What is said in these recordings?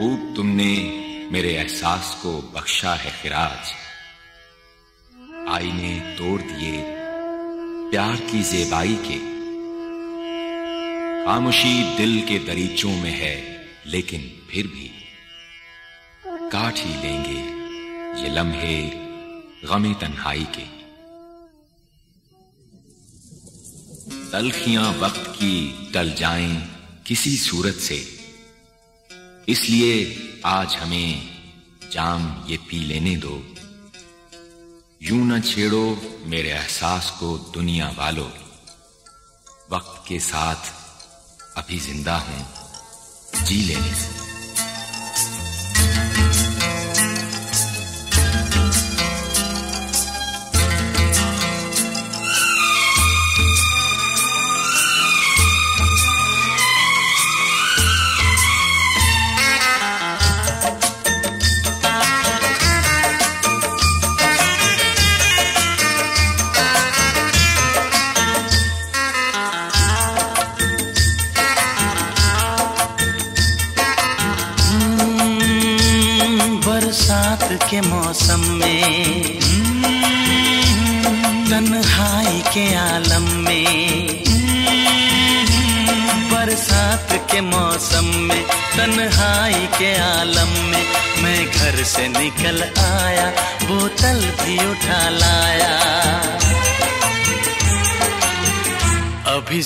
खूब तुमने मेरे एहसास को बख्शा है खिराज। आईने तोड़ दिए, प्यार की जेबाई के। खामोशी दिल के दरीचों में है, लेकिन फिर भी काट ही लेंगे ये लम्हे गमी तन्हाई के। तलखियाँ वक्त की टल जाएँ किसी सूरत से। इसलिए आज हमें जाम ये पी लेने दो। यूँ न छेड़ो मेरे एहसास को दुनिया वालो। वक्त के साथ अभी ज़िंदा हूँ। जी लेने से।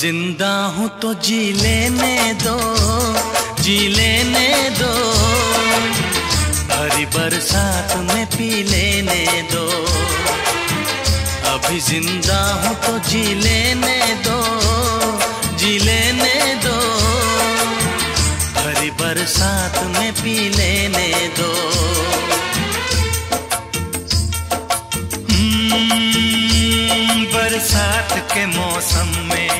ज़िंदा हूँ तो जी लेने दो, जी लेने दो। हरी बरसात में पी लेने दो। अभी ज़िंदा हूँ तो जी लेने दो, जी लेने दो। हरी बरसात में पी लेने दो। बरसात के मौसम में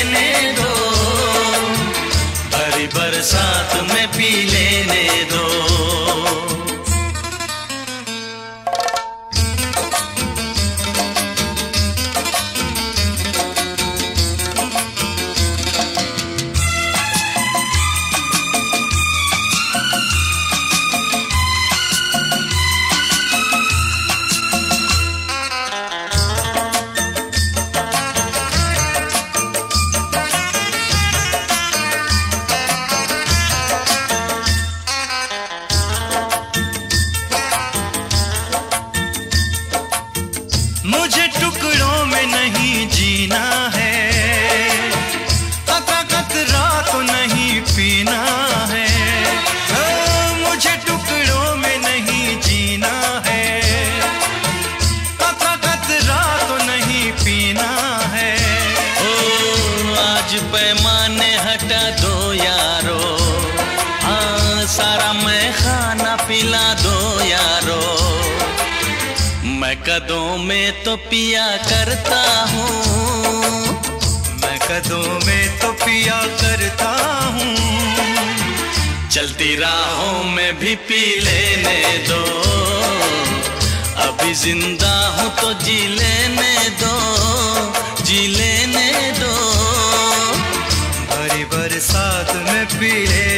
कदों में तो पिया करता हूँ। मैं कदों में तो पिया करता हूँ। चलती राहों में भी पी लेने दो। अभी ज़िंदा हूँ तो जी लेने दो। जी लेने दो। भरी बरसात में पी लेने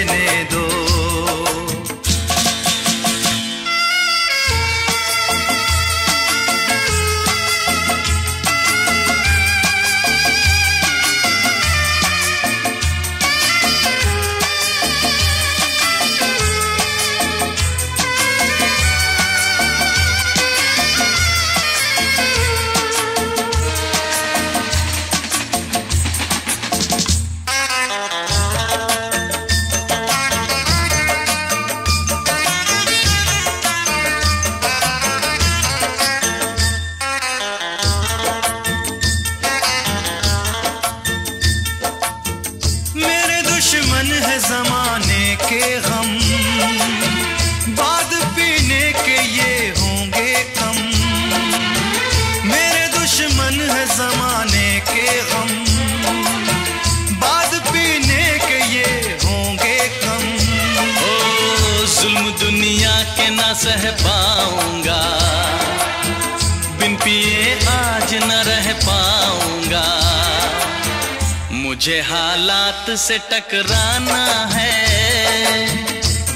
से टकराना है।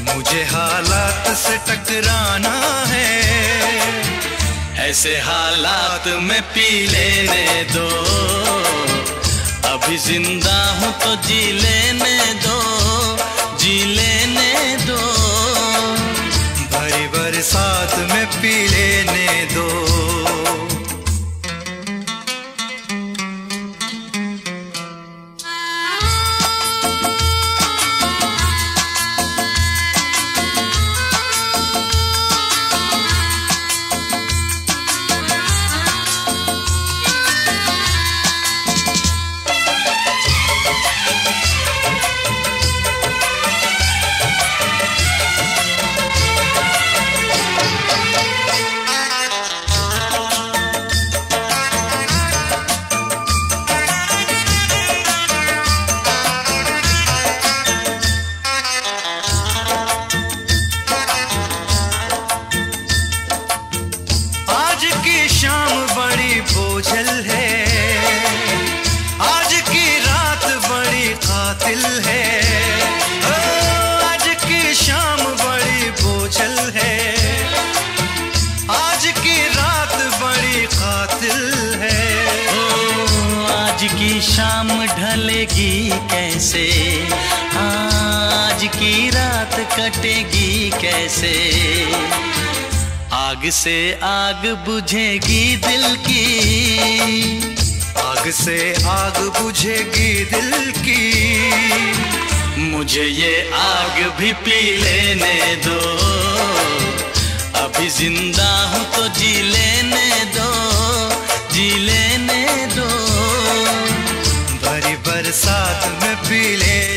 मुझे हालात से टकराना है। ऐसे हालात में पी लेने दो। अभी ज़िंदा हूँ तो जी लेने दो। जी लेने दो। भरी बरसात में पी लेने दो। कैसे आग से आग बुझेगी दिल की। आग से आग बुझेगी दिल की। मुझे ये आग भी पी लेने दो। अभी ज़िंदा हूँ तो जी लेने दो। जी लेने दो। भरी बरसात में पी लेने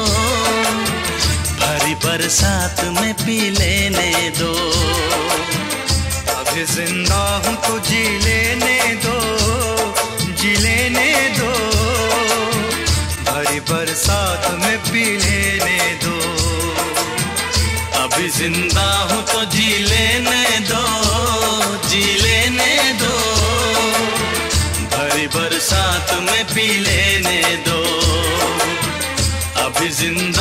बरसात में पी लेने दो। अभी ज़िंदा हूँ तो जी लेने दो, जी लेने दो। भरी बरसात में पी लेने दो। अभी ज़िंदा हूँ तो जी लेने दो, जी लेने दो। भरी बरसात में पी लेने दो। अभी ज़िंदा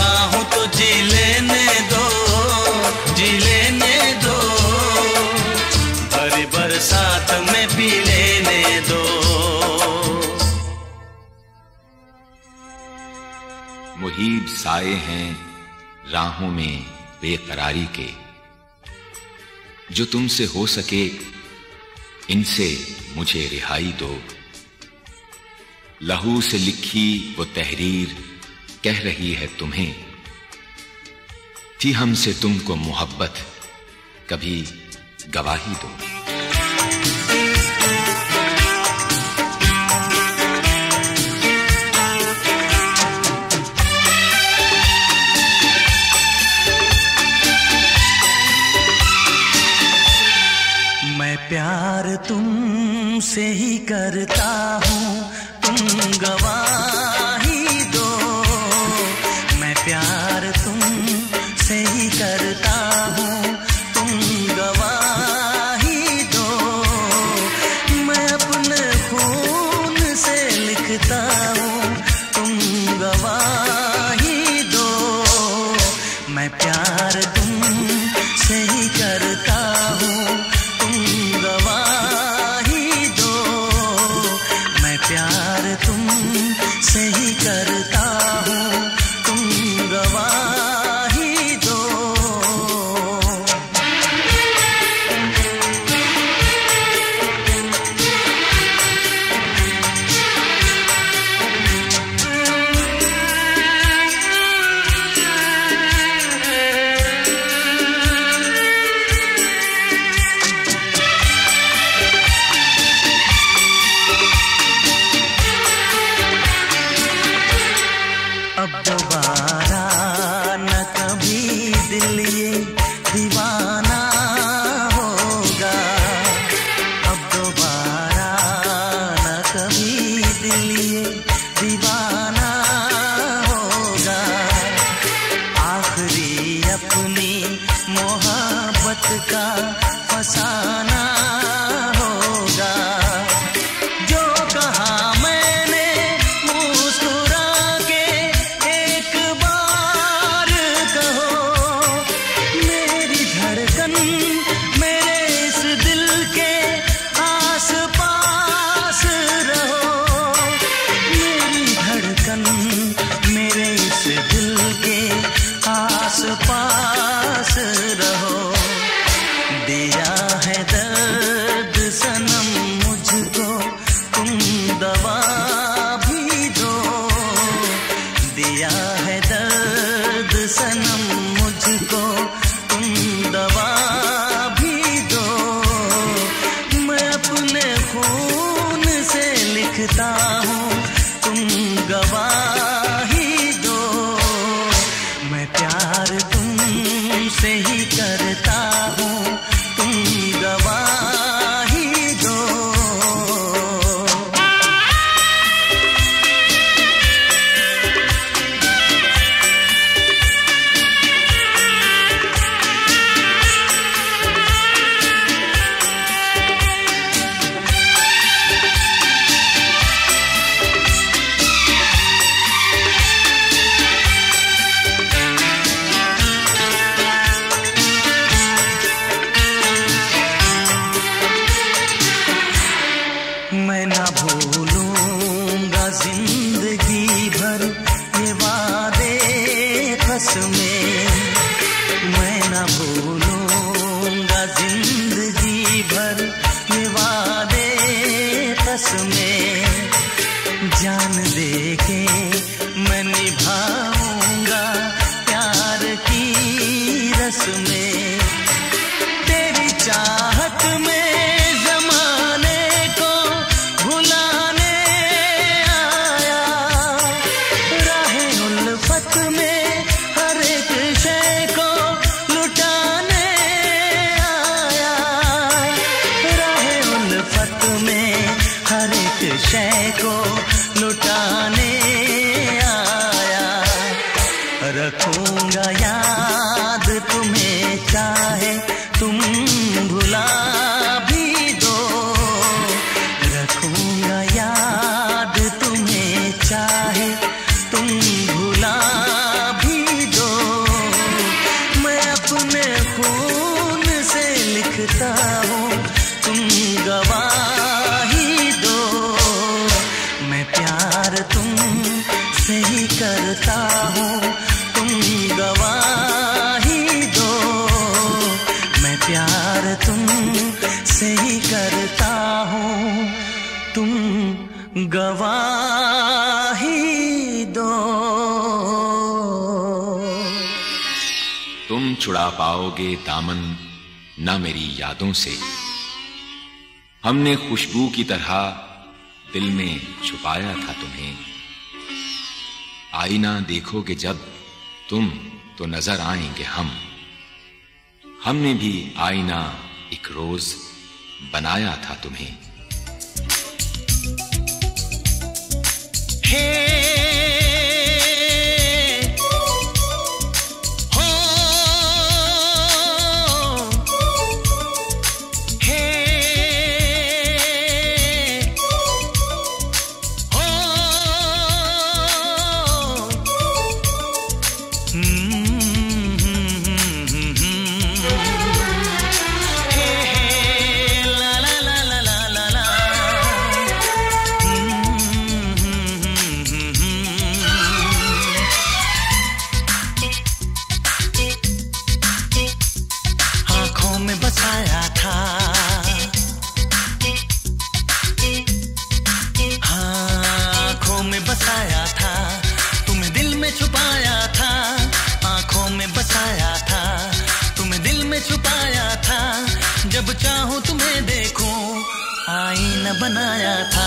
साए हैं राहों में बेकरारी के। जो तुमसे हो सके, इनसे मुझे रिहाई दो। लहू से लिखी वो तहरीर कह रही है तुम्हें थी हमसे तुमको मोहब्बत कभी गवाही दो। तुमसे ही करता हूँ। छुड़ा पाओगे दामन न मेरी यादों से। हमने खुशबू की तरह दिल में छुपाया था तुम्हें। आईना देखोगे जब तुम तो नज़र आएँगे हम। हमने भी आईना एक रोज बनाया था तुम्हें। hey! बनाया था।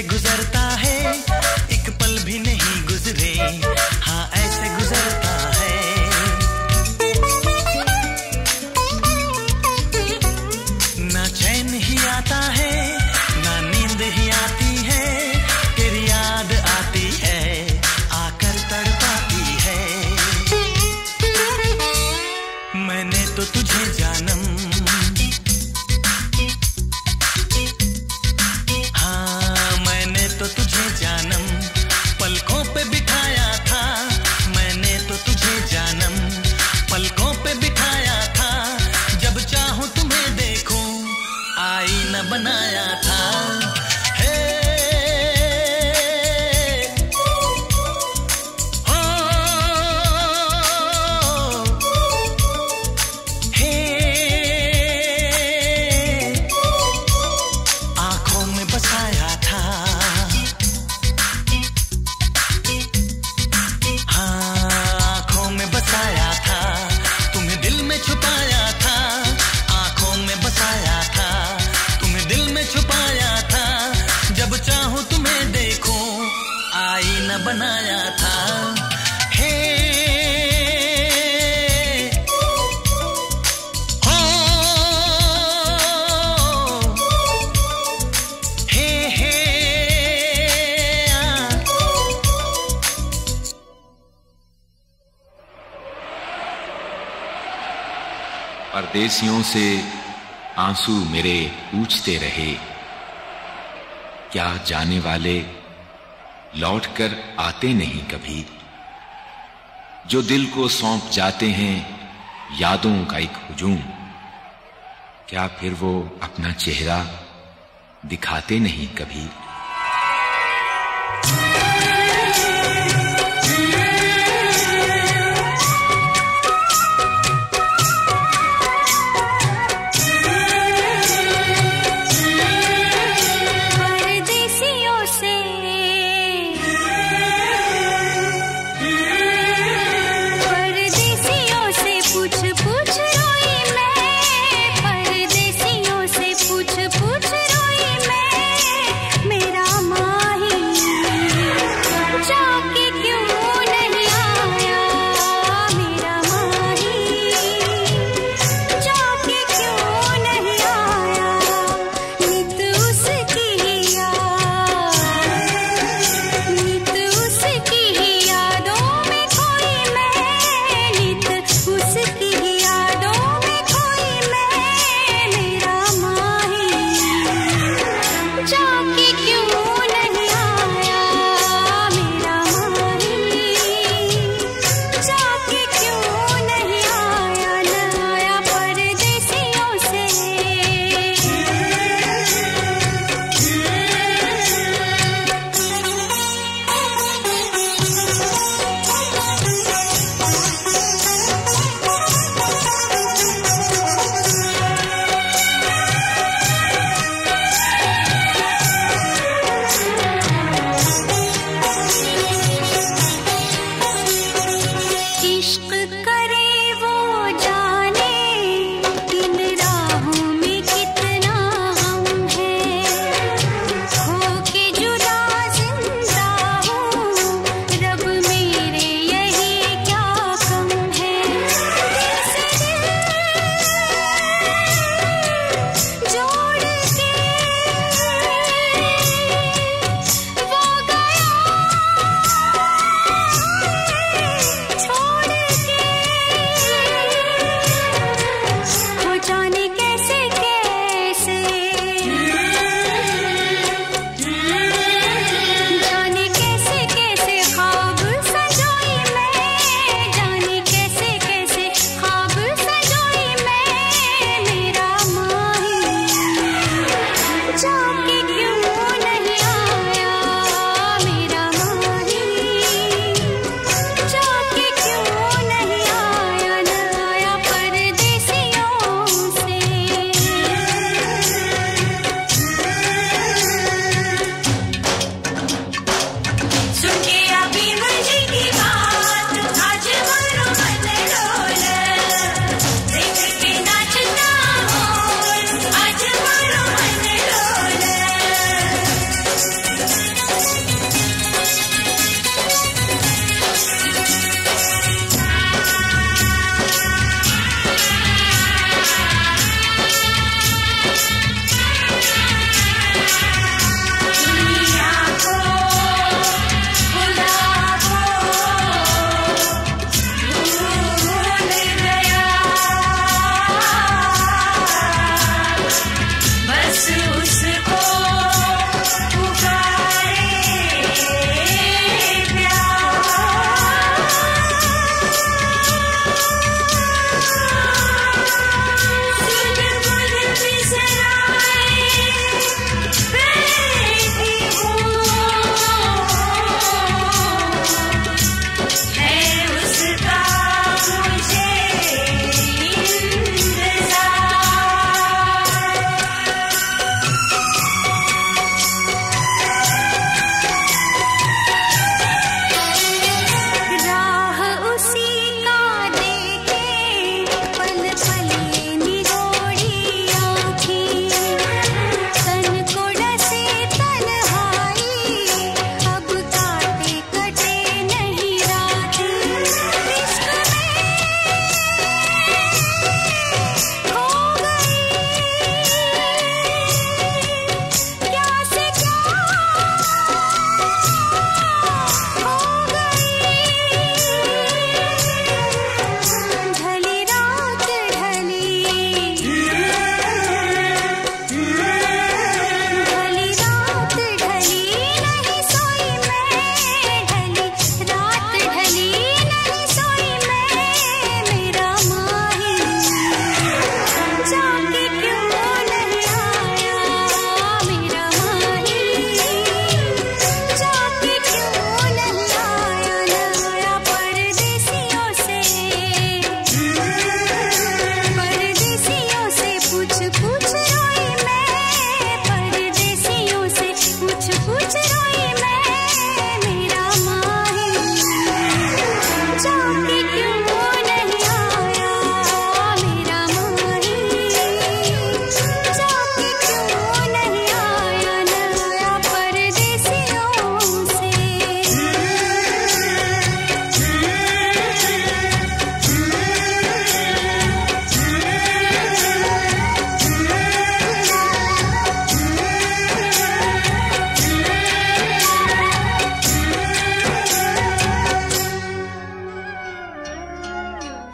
से गुजरता परदेसियों से आँसू मेरे पूछते रहे। क्या जाने वाले लौट कर आते नहीं कभी? जो दिल को सौंप जाते हैं, यादों का एक हुजूम। क्या फिर वो अपना चेहरा दिखाते नहीं कभी?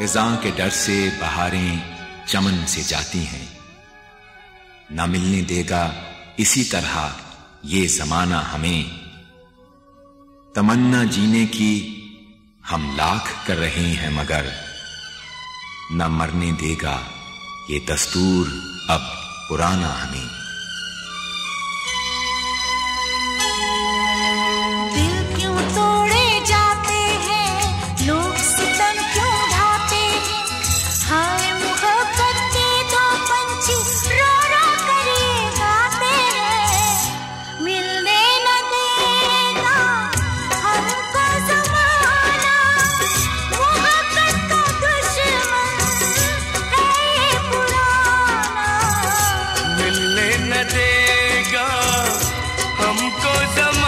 फिजा के डर से बहारें चमन से जाती हैं। न मिलने देगा इसी तरह ये जमाना हमें। तमन्ना जीने की हम लाख कर रहे हैं मगर न मरने देगा ये दस्तूर अब पुराना हमें। बनाती हमको शोर